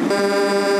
Música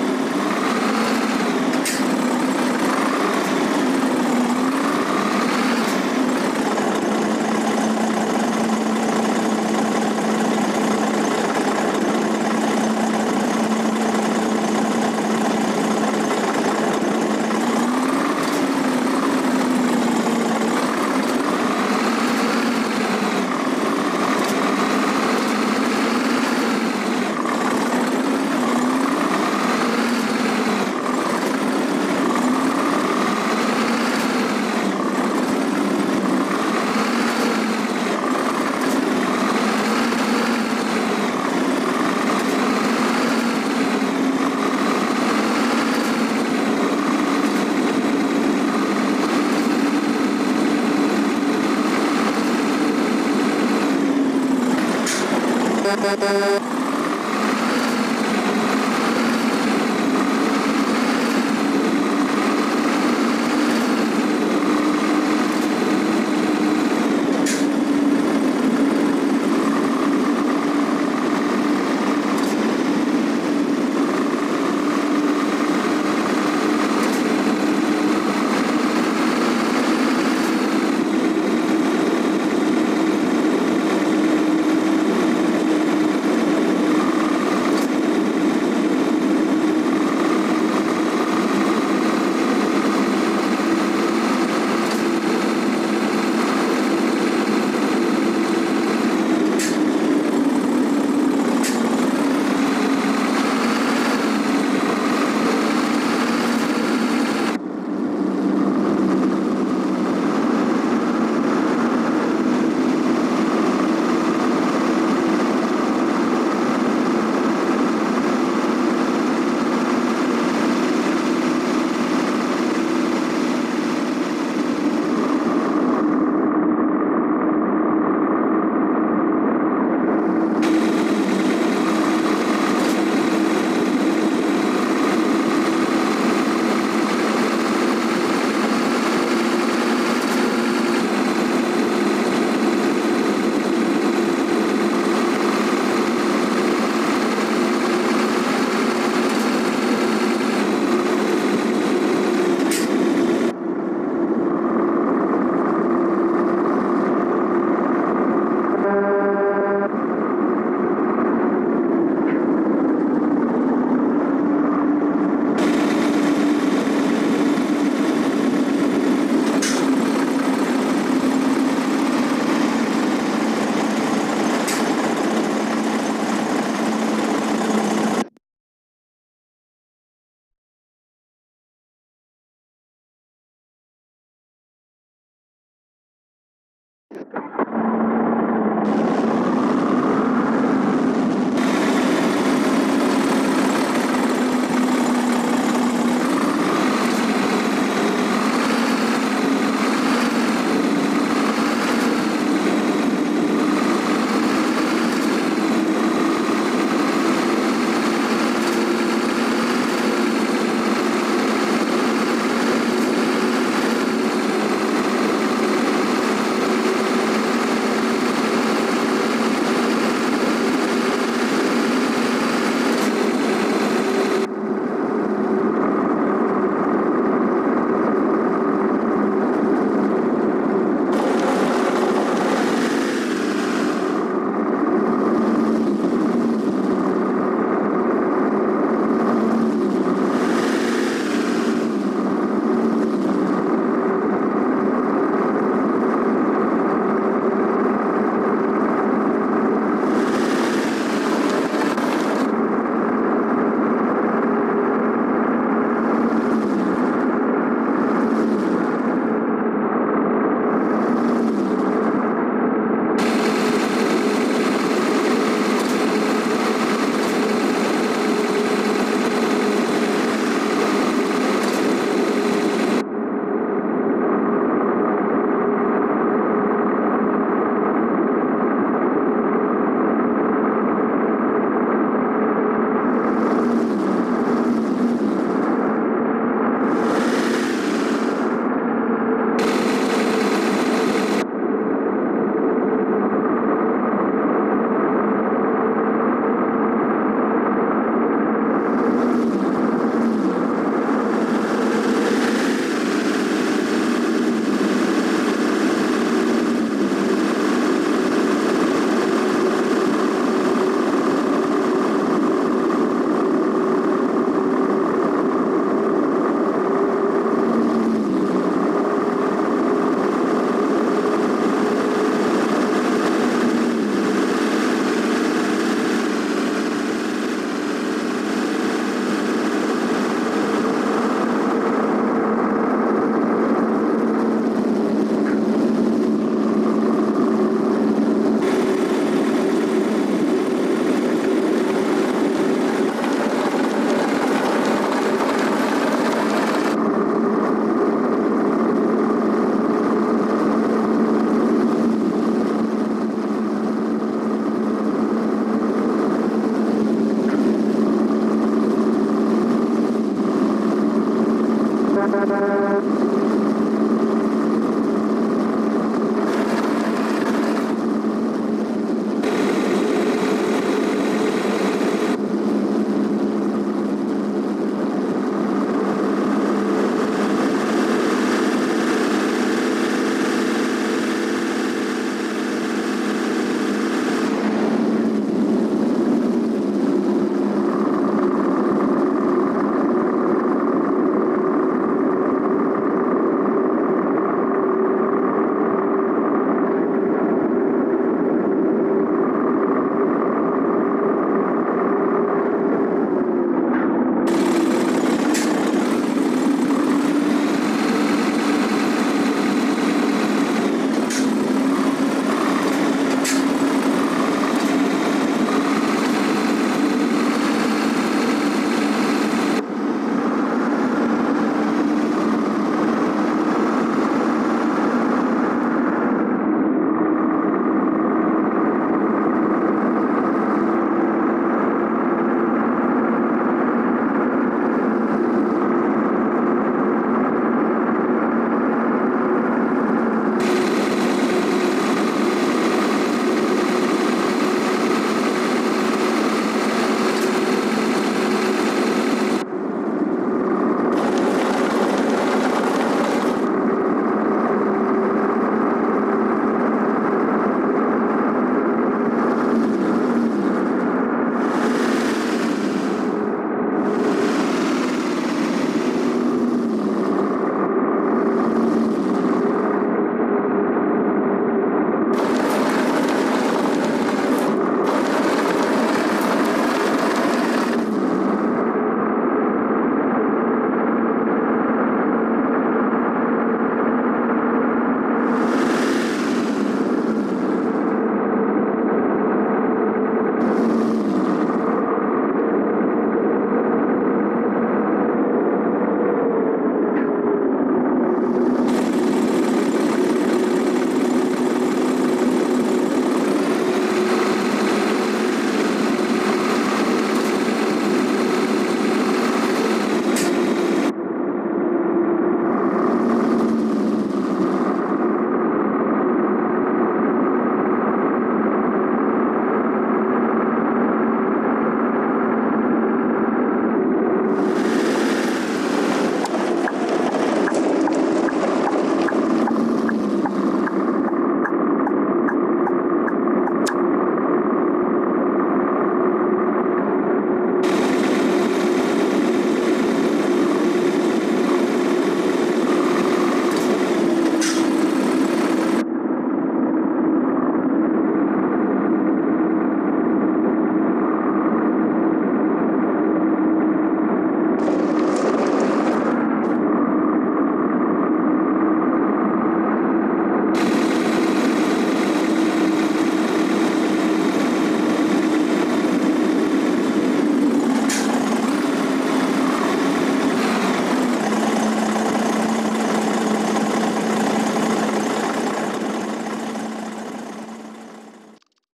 Música